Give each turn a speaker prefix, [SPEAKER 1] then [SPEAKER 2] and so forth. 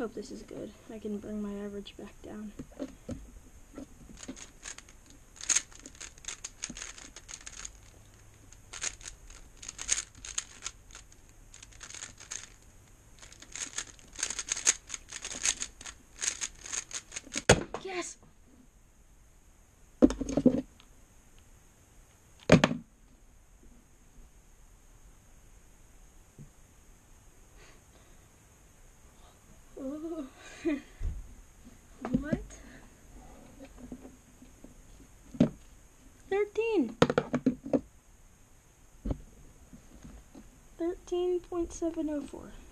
[SPEAKER 1] Hope this is good. I can bring my average back down. Yes! 13. 13.704.